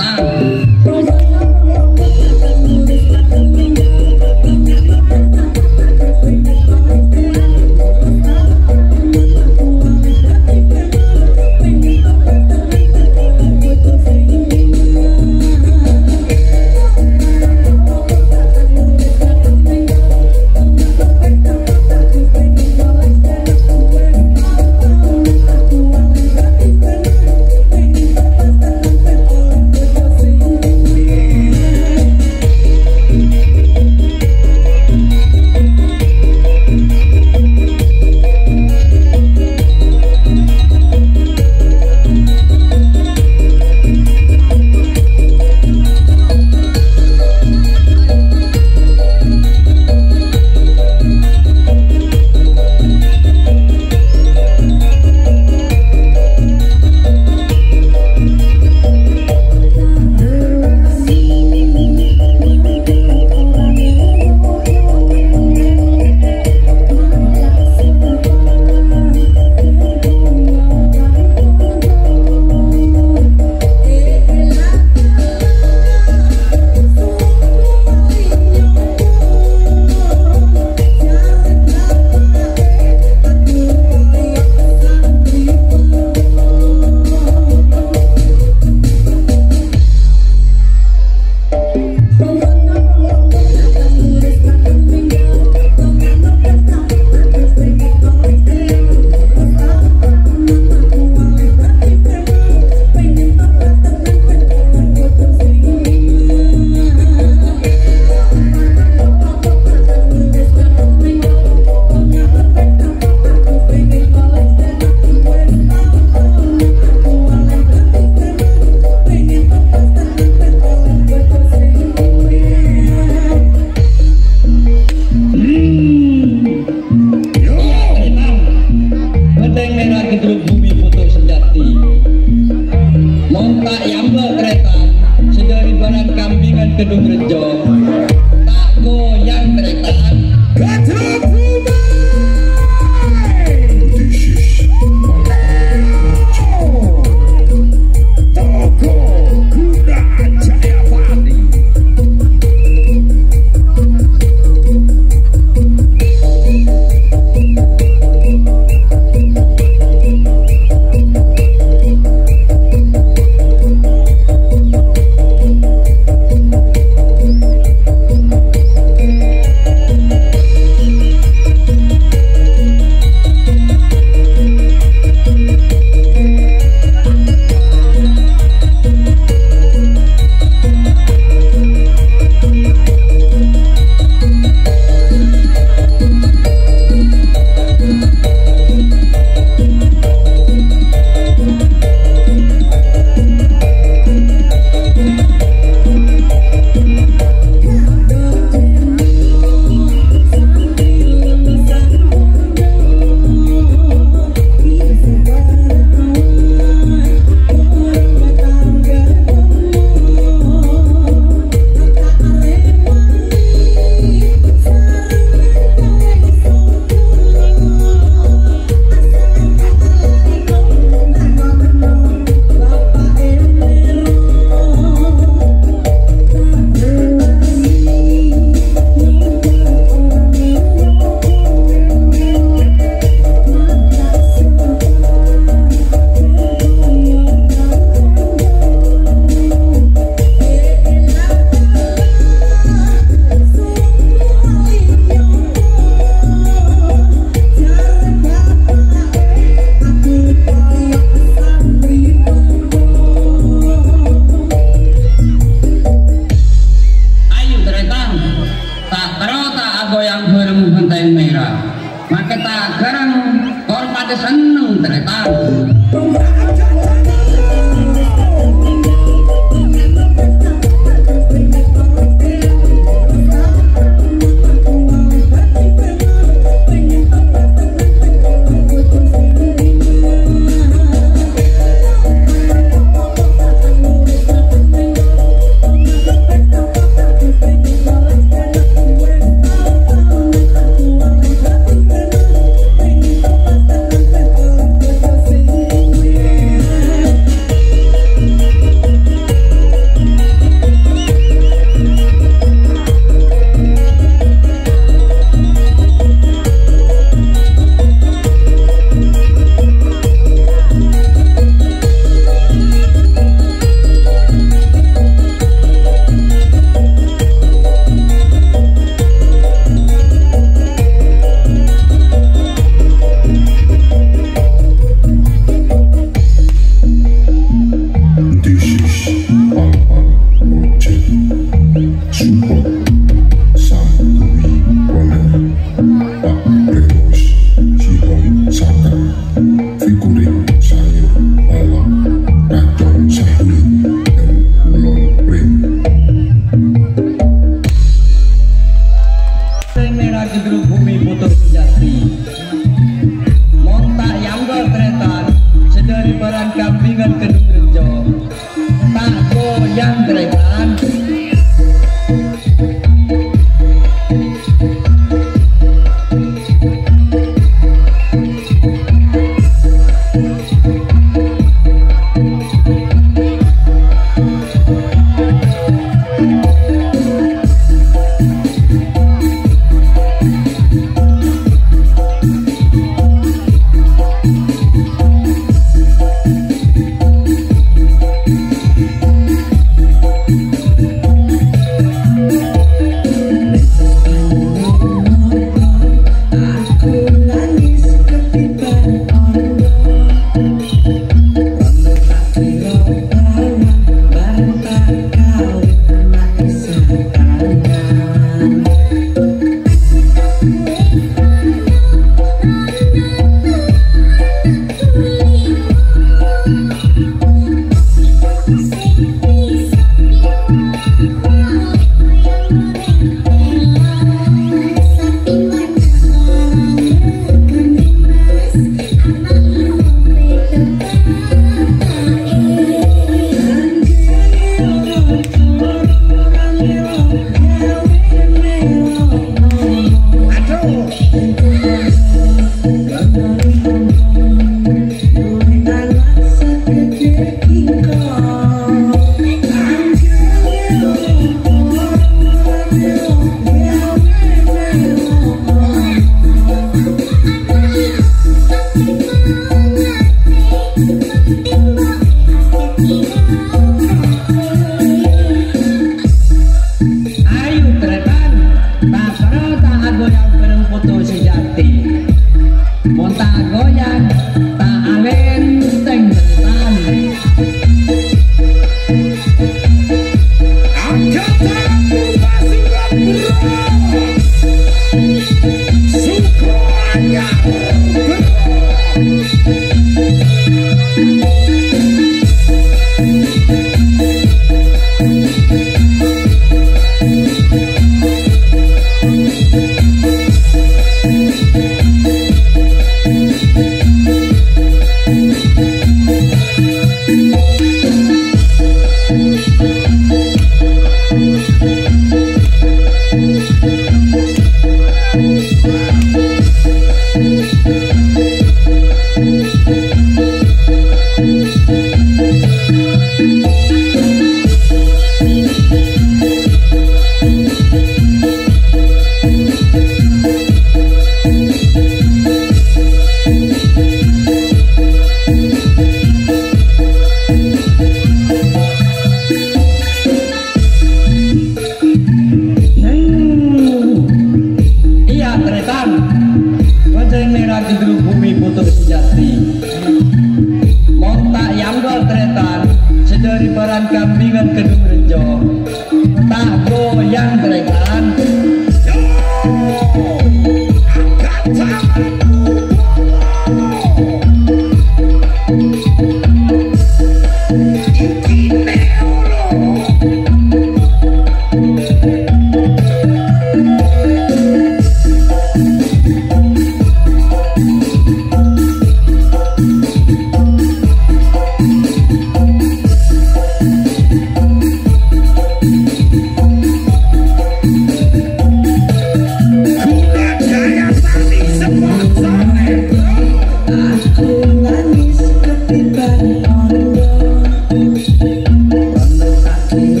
Yeah.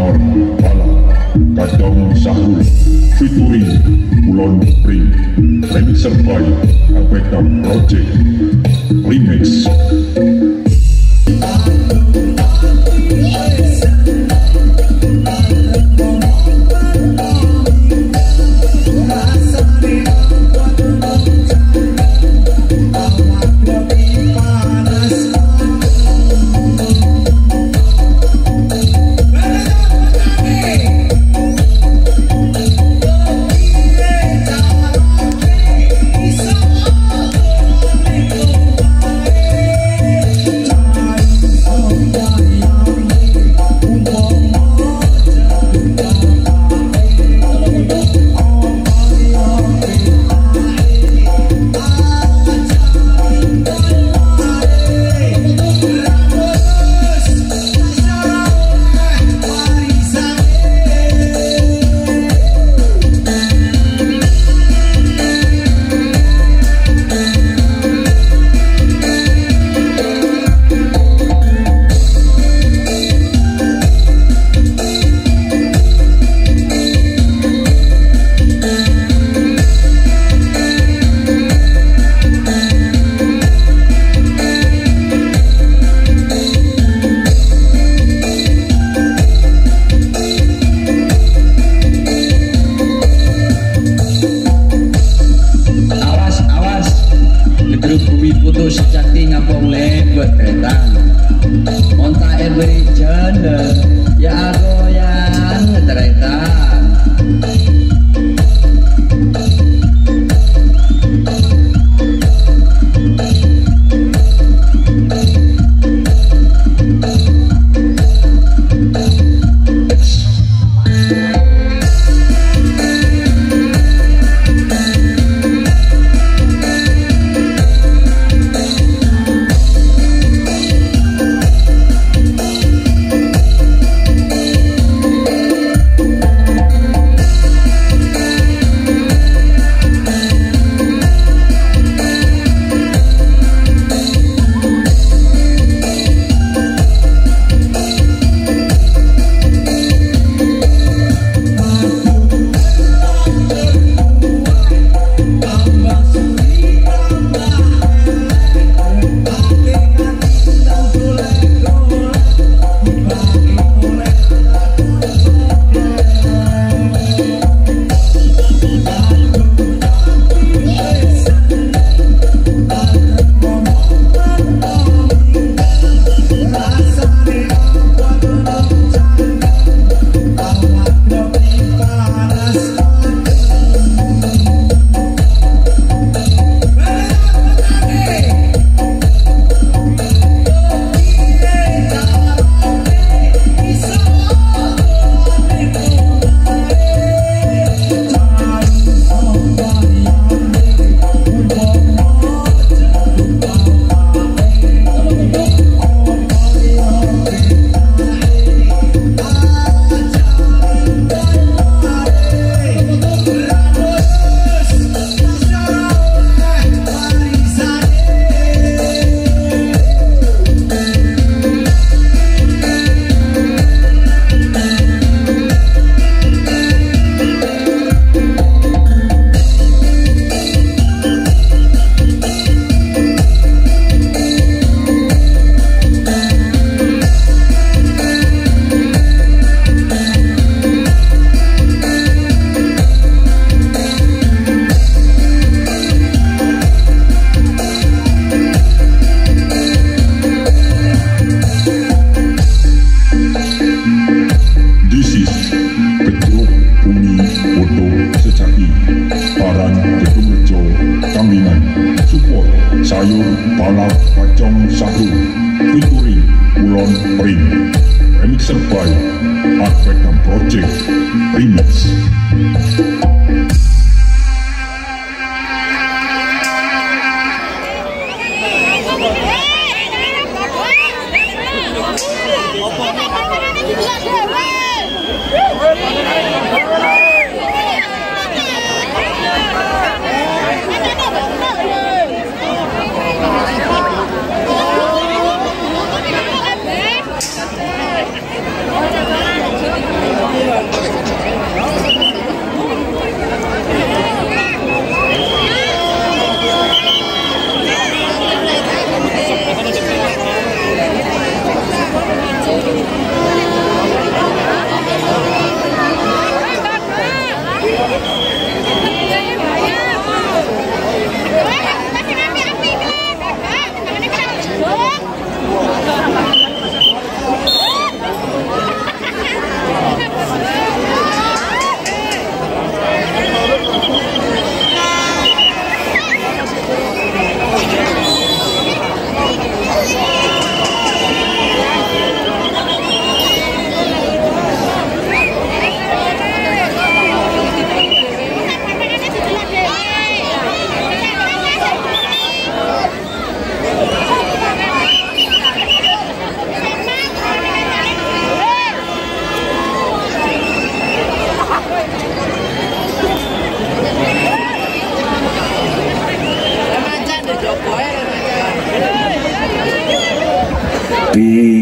Sanyor Bala Kadong Sahrul Featuring Kulon Pring Remixer by Alpeka Project Remix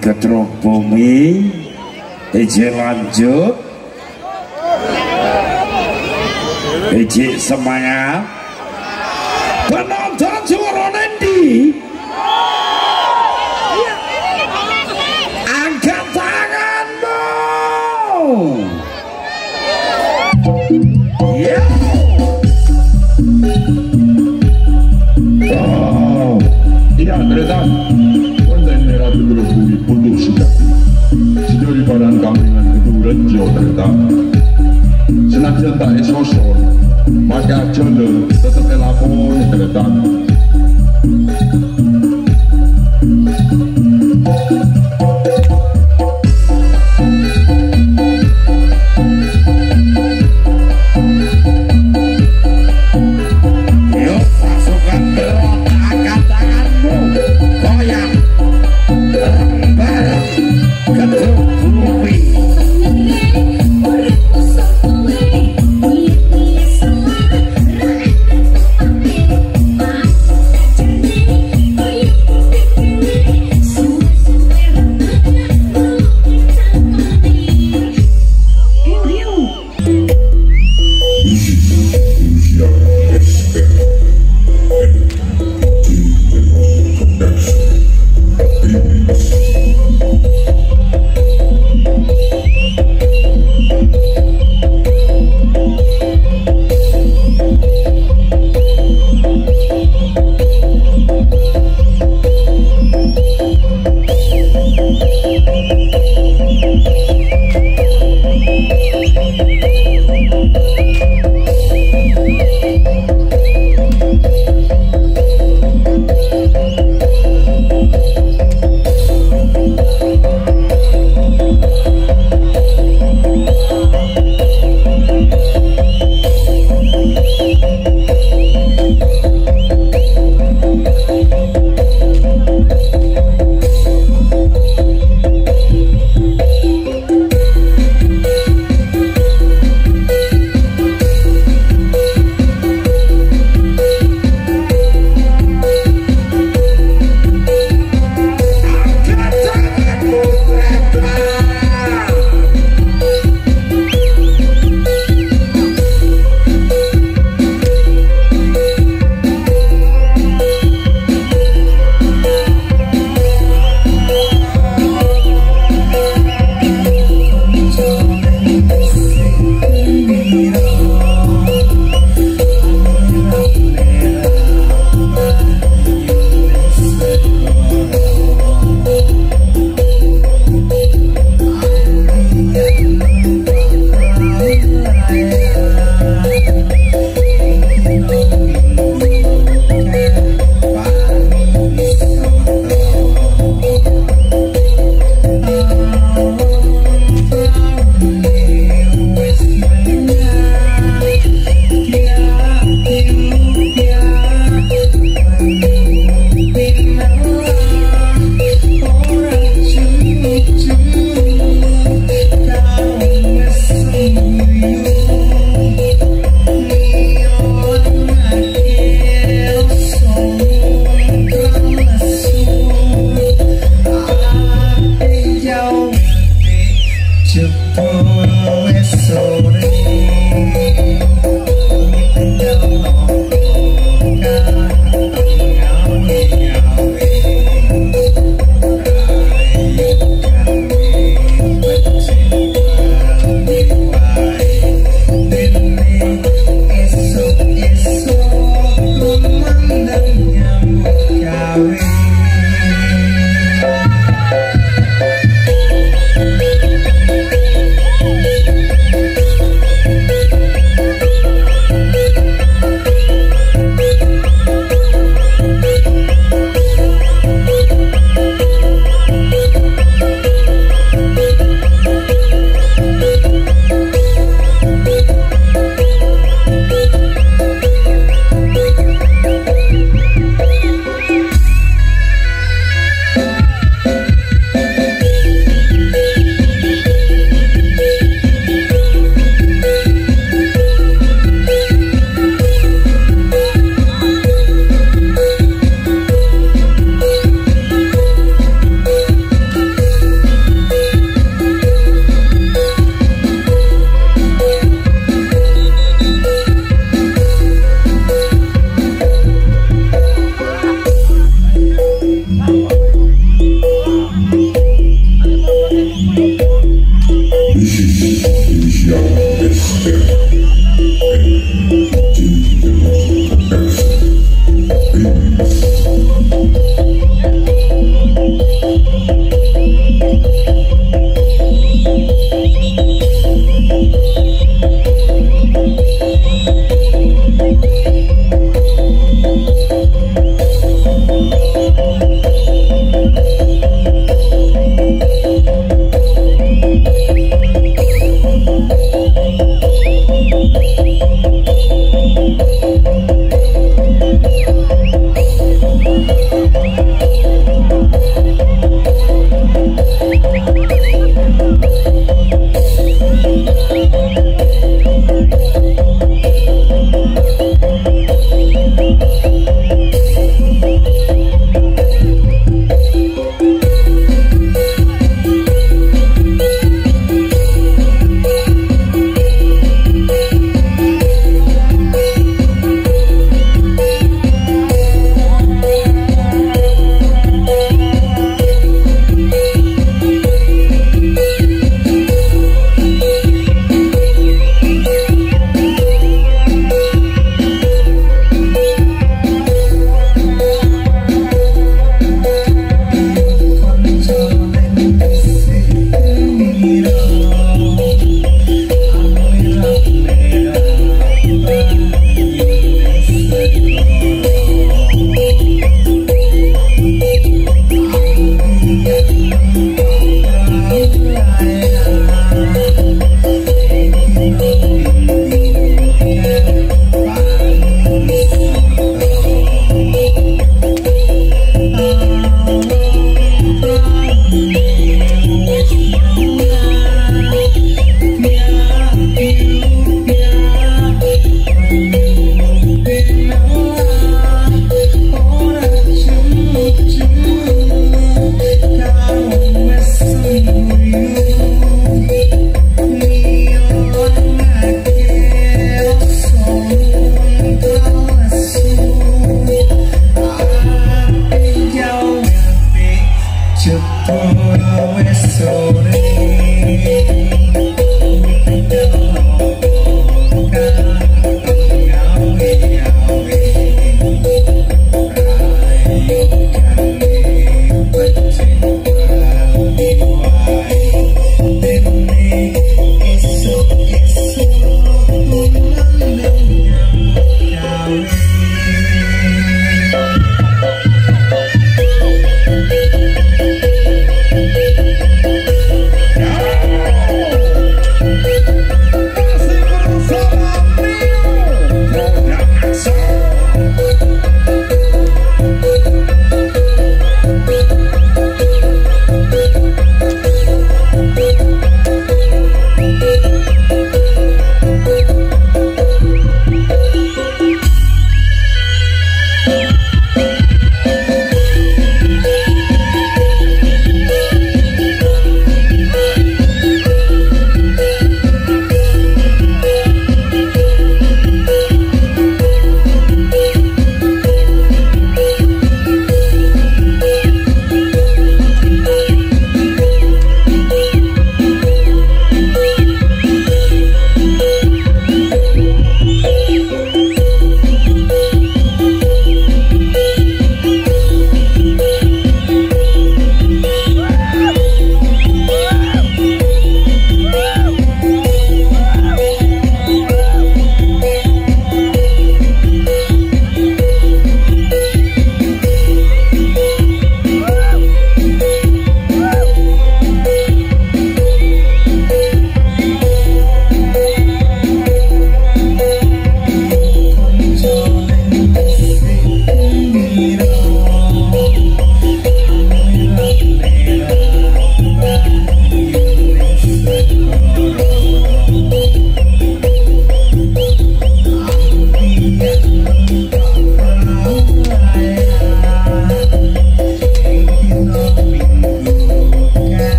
di ketruk bumi iji lanjut. Iji semangat penonton suara nendi peran kambingan itu renjo tetap senajan tak iso sor pada jodoh tetap elapun tetap